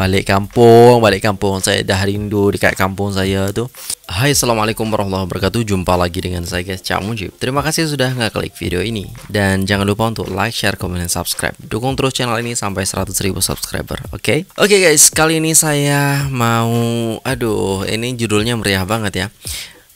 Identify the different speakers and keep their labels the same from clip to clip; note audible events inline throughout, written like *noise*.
Speaker 1: balik kampung, balik kampung. Saya dah rindu dekat kampung saya tu. Hai, Assalamualaikum warahmatullahi wabarakatuh. Jumpa lagi dengan saya guys, Cak Mujib. Terima kasih sudah ngeklik video ini. Dan jangan lupa untuk like, share, komen, dan subscribe. Dukung terus channel ini sampai 100 ribu subscriber, oke? Okay? Oke okay guys, kali ini saya mau... Aduh, ini judulnya meriah banget ya.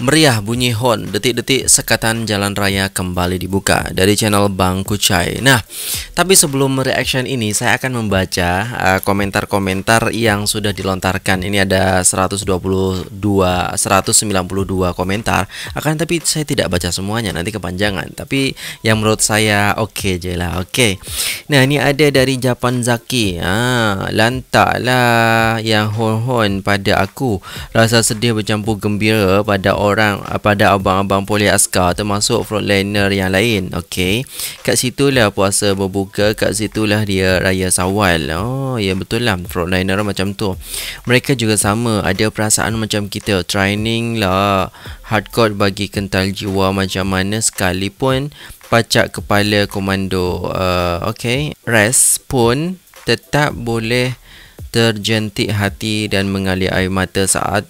Speaker 1: Meriah bunyi hon, detik-detik sekatan jalan raya kembali dibuka dari channel Bang Kucai. Nah, tapi sebelum reaction ini saya akan membaca uh, komentar-komentar uh, yang sudah dilontarkan. Ini ada 122 192 komentar. Akan tapi saya tidak baca semuanya nanti kepanjangan. Tapi yang menurut saya oke okay je lah. Oke. Okay. Nah, ini ada dari Japan Zaki. Ah, lantaklah yang hon-hon pada aku. Rasa sedih bercampur gembira pada orang orang ah, pada abang-abang poli askar termasuk frontliner yang lain. Okey. Kat situlah puasa berbuka, kat situlah dia raya Sawal. Oh, ya betul lah frontliner macam tu. Mereka juga sama, ada perasaan macam kita. Training lah hardcore bagi kental jiwa macam mana sekalipun pacak kepala komando. Uh, Okey. Rest pun tetap boleh terjentik hati dan mengalir air mata saat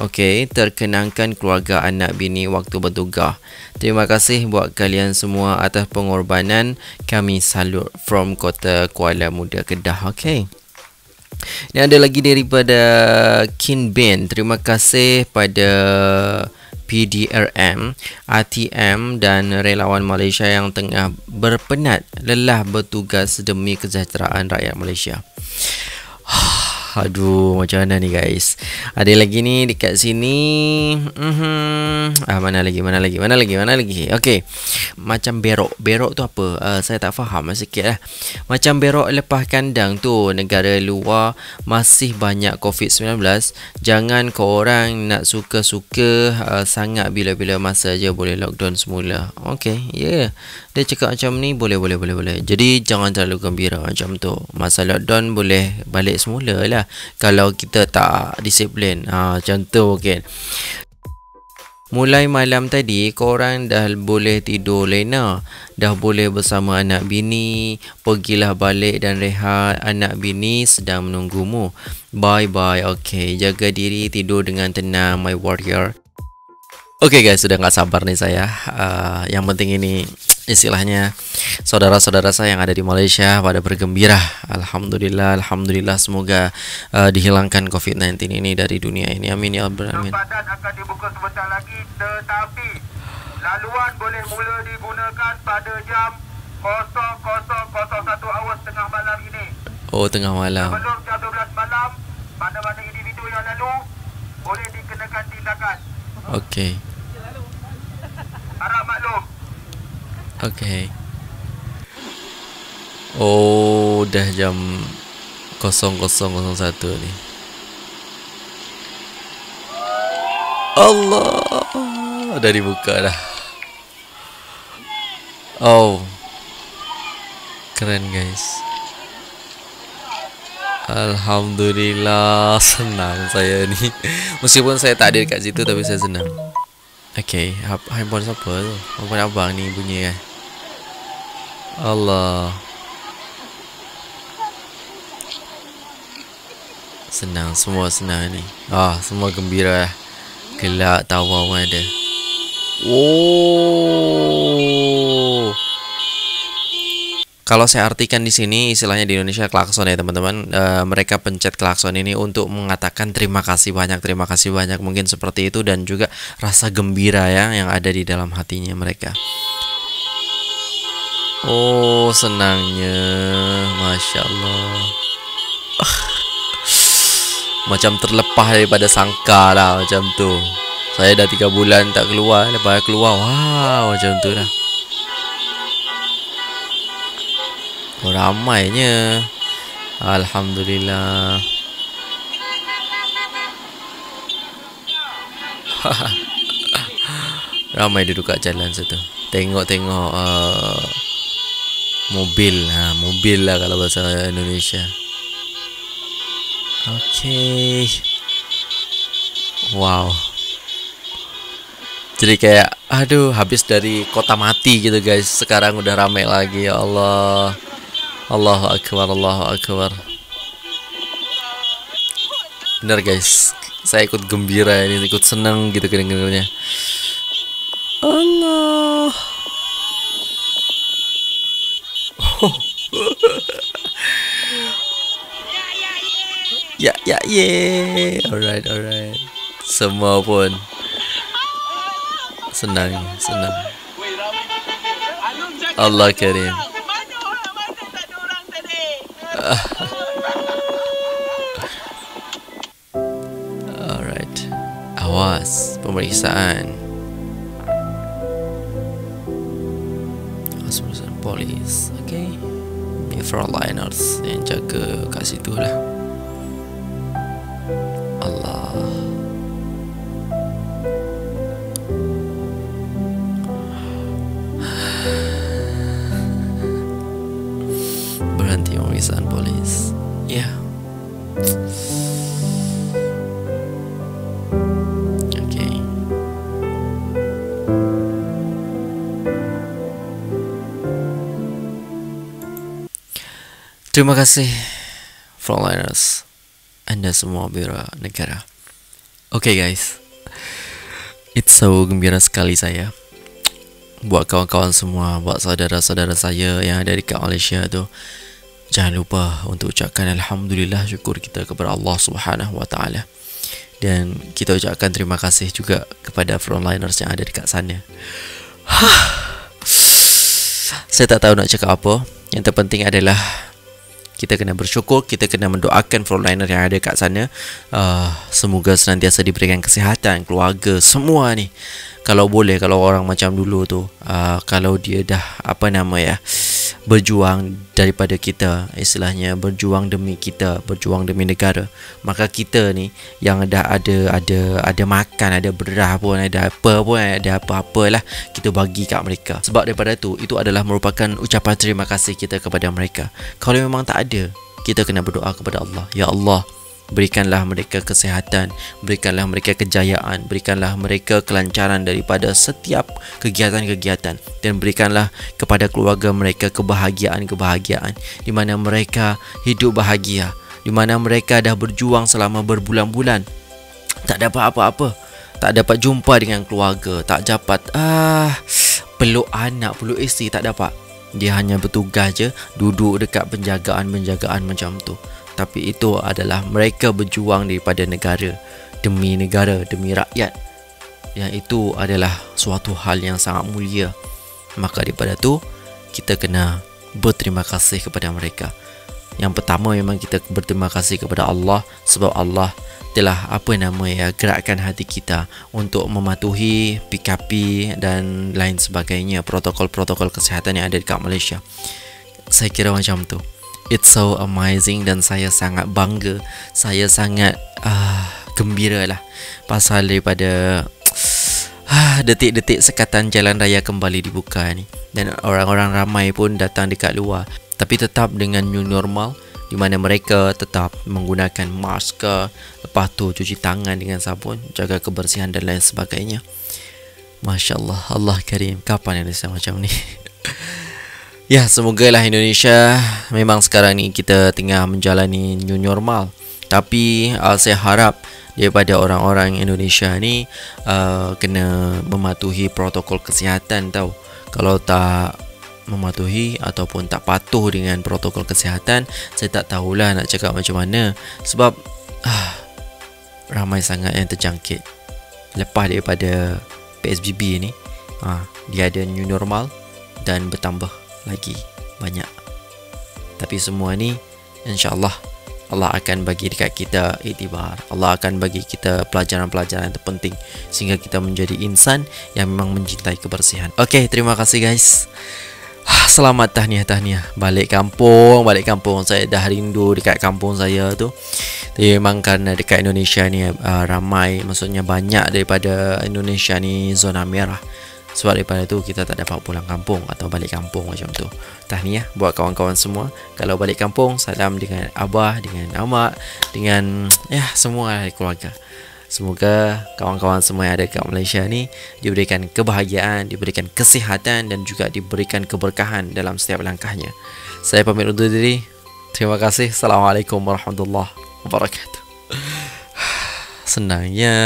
Speaker 1: Okey, terkenangkan keluarga anak bini waktu bertugas. Terima kasih buat kalian semua atas pengorbanan. Kami salut from kota Kuala Muda Kedah. Okey. Ini ada lagi daripada Kin Bin. Terima kasih pada PDRM, ATM dan relawan Malaysia yang tengah berpenat lelah bertugas demi kesejahteraan rakyat Malaysia. *sighs* Aduh macam mana ni guys? Ada lagi ni dekat sini. Mm-hmm. ah, Mana lagi mana lagi mana lagi mana lagi? Okay Macam berok. Berok tu apa? Uh, Saya tak faham lah Macam berok lepas kandang tu Negara luar Masih banyak COVID-19 Jangan kau orang nak suka-suka uh, Sangat bila-bila masa je Boleh lockdown semula. Okay Yeah dia cakap macam ni boleh boleh boleh boleh. Jadi jangan terlalu gembira macam tu. Masa lockdown boleh balik semula lah kalau kita tak disiplin. Ha macam tu kan. Mulai malam tadi korang dah boleh tidur lena Dah boleh bersama anak bini Pergilah balik dan rehat Anak bini sedang menunggumu Bye bye Okay jaga diri tidur dengan tenang my warrior Okay guys sudah gak sabar nih saya uh, Yang penting ini istilahnya saudara-saudara saya yang ada di Malaysia pada bergembira. Alhamdulillah, alhamdulillah semoga uh, dihilangkan COVID-19 ini dari dunia ini. Amin ya rabbal alamin. Badan akan dibuka sebentar lagi tetapi laluan boleh mula digunakan pada jam 00.01 awal tengah malam ini. Oh, tengah malam. Sebelum jam 12 malam, mana-mana individu yang lalu boleh dikenakan tindakan. Okey. Harap maklum. Okay. Oh, dah jam 0001 ni. Allah. Dah dibuka dah. Oh. Keren guys. Alhamdulillah *laughs* senang saya ni. Meskipun saya tak ada kat situ tapi saya senang. Okay, handphone siapa tu? Handphone abang ni bunyi kan? Allah. Senang Semua senang ni. Ah, Semua gembira lah. Gelak tawa pun ada. Oh kalau saya artikan di sini istilahnya di Indonesia klakson ya teman-teman e, mereka pencet klakson ini untuk mengatakan terima kasih banyak terima kasih banyak mungkin seperti itu dan juga rasa gembira ya yang ada di dalam hatinya mereka. Oh senangnya. Masya Allah. Macam terlepas daripada sangka lah Macam tu. Saya dah 3 bulan tak keluar Lepas keluar Wow macam tu lah oh, Ramainya. Alhamdulillah. *laughs* Ramai duduk kat jalan situ. Tengok-tengok uh, mobil. Ha mobil lah kalau bahasa Indonesia. Okay Wow. Jadi kayak Aduh habis dari kota mati gitu guys. Sekarang udah ramai lagi Ya Allah Allahu Akbar Allahu Akbar. Benar guys. Saya ikut gembira ini Ikut senang gitu kedengarannya Allah. *laughs* Ya ya ye. Alright alright. Semua pun Senang Senang. Allah Karim *laughs* Alright. Awas Pemeriksaan. Awas pemeriksaan polis Okay Ni frontliners Yang jaga kat situ lah Terima kasih Frontliners Anda semua bira negara. Okay guys. It's so gembira sekali saya Buat kawan-kawan semua Buat saudara-saudara saya Yang ada dekat Malaysia tu Jangan lupa untuk ucapkan Alhamdulillah syukur kita kepada Allah Subhanahu Wa Taala dan kita ucapkan terima kasih juga kepada frontliners yang ada dekat sana. Saya tak tahu nak cakap apa. Yang terpenting adalah kita kena bersyukur, kita kena mendoakan frontliner yang ada kat sana. Uh, semoga senantiasa diberikan kesihatan, keluarga, semua ni. Kalau boleh, kalau orang macam dulu tu, uh, kalau dia dah apa nama ya, berjuang daripada kita, istilahnya berjuang demi kita, berjuang demi negara, maka kita ni yang dah ada ada ada makan, ada berah pun, ada apa pun, ada apa-apalah kita bagi kat mereka. Sebab daripada tu, itu adalah merupakan ucapan terima kasih kita kepada mereka. Kalau memang tak ada, kita kena berdoa kepada Allah. Ya Allah, berikanlah mereka kesehatan, berikanlah mereka kejayaan, berikanlah mereka kelancaran daripada setiap kegiatan-kegiatan dan berikanlah kepada keluarga mereka kebahagiaan-kebahagiaan di mana mereka hidup bahagia, di mana mereka dah berjuang selama berbulan-bulan tak dapat apa-apa, tak dapat jumpa dengan keluarga, tak dapat ah peluk anak, peluk isteri tak dapat. Dia hanya bertugas je duduk dekat penjagaan-penjagaan macam tu tapi itu adalah mereka berjuang daripada negara demi negara demi rakyat. Yang itu adalah suatu hal yang sangat mulia. Maka daripada tu kita kena berterima kasih kepada mereka. Yang pertama memang kita berterima kasih kepada Allah sebab Allah telah apa nama ya gerakkan hati kita untuk mematuhi PKP dan lain sebagainya protokol-protokol kesihatan yang ada dekat Malaysia. Saya kira macam tu It's so amazing dan saya sangat bangga. Saya sangat uh, gembira lah Pasal daripada uh, detik-detik sekatan jalan raya kembali dibuka ni. Dan orang-orang ramai pun datang dekat luar. Tapi tetap dengan new normal di mana mereka tetap menggunakan masker Lepas tu cuci tangan dengan sabun Jaga kebersihan dan lain sebagainya. Masya Allah Allah Karim. Kapan yang macam ni *laughs* Ya, semoga lah Indonesia memang sekarang ni kita tengah menjalani new normal. Tapi uh, saya harap daripada orang-orang Indonesia ni uh, kena mematuhi protokol kesihatan tau. Kalau tak mematuhi ataupun tak patuh dengan protokol kesihatan, saya tak tahulah nak cakap macam mana. Sebab uh, ramai sangat yang terjangkit. Lepas daripada PSBB ni, uh, dia ada new normal dan bertambah lagi banyak. Tapi semua ni insyaallah Allah akan bagi dekat kita iktibar. Allah akan bagi kita pelajaran-pelajaran yang terpenting sehingga kita menjadi insan yang memang mencintai kebersihan. Okey, terima kasih guys. Selamat tahniah-tahniah Balik kampung Balik kampung Saya dah rindu dekat kampung saya tu. Tapi memang kerana dekat Indonesia ni uh, Ramai Maksudnya banyak daripada Indonesia ni Zona merah sebab daripada tu kita tak dapat pulang kampung atau balik kampung macam tu. Tahniah buat kawan-kawan semua. Kalau balik kampung, salam dengan abah, dengan amak, dengan *tsk* ya semua keluarga. Semoga kawan-kawan semua yang ada kat Malaysia ni diberikan kebahagiaan, diberikan kesihatan dan juga diberikan keberkahan dalam setiap langkahnya. Saya pamit undur diri. Terima kasih. Assalamualaikum warahmatullahi wabarakatuh. *sighs* Senangnya